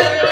Yeah.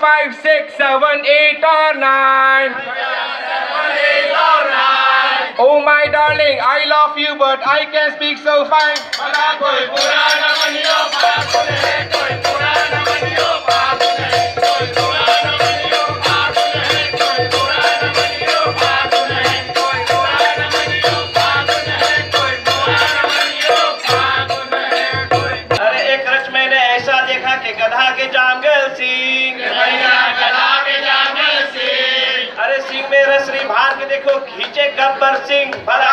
Five, six, seven, eight, or nine. Oh my darling, I love you, but I can't speak so fine. देखो खींचे गब्बर सिंह भला